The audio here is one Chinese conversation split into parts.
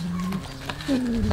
Mm-hmm.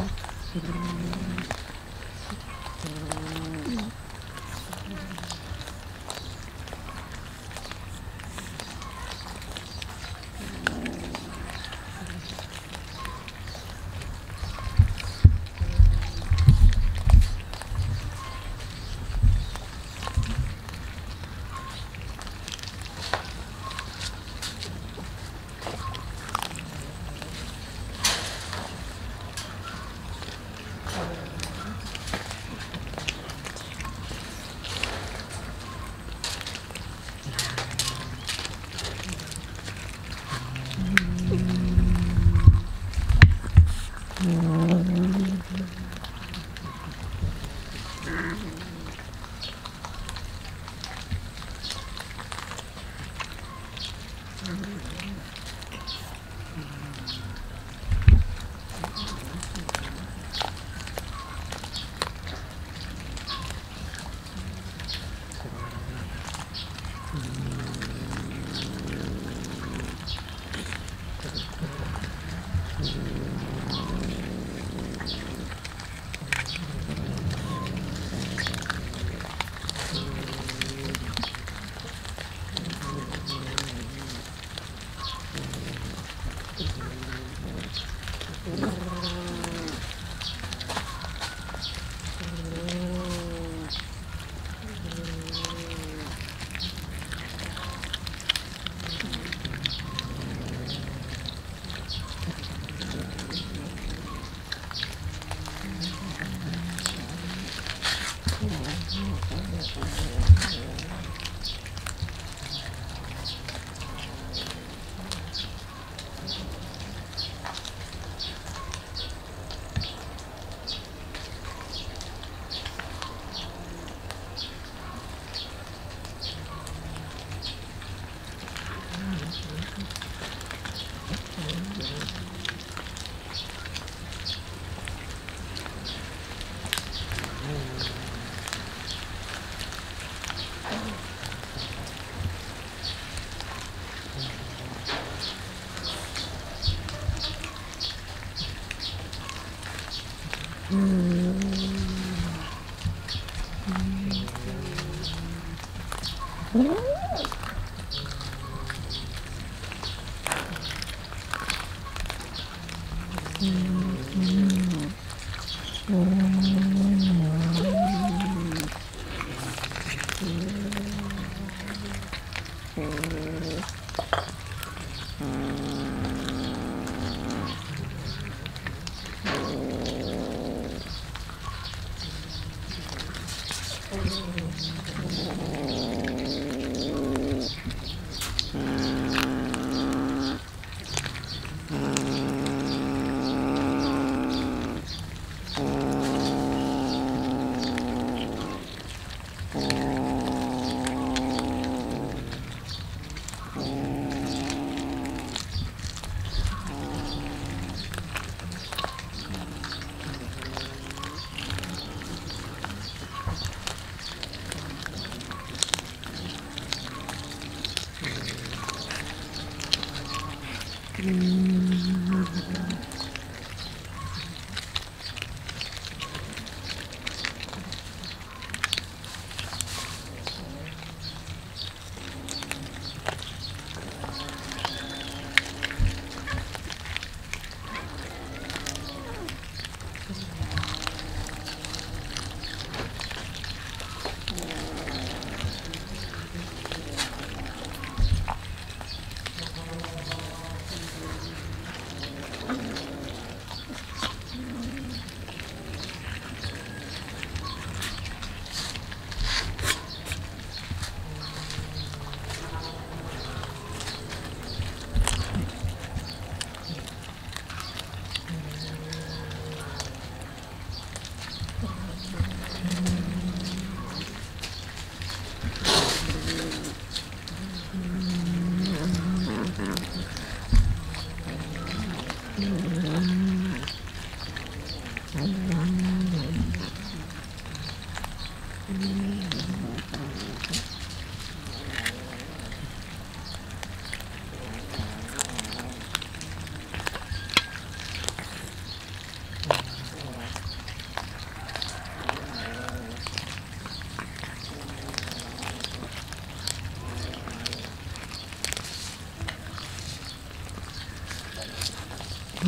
Uh,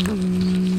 음.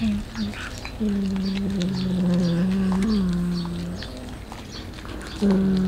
嗯嗯嗯嗯。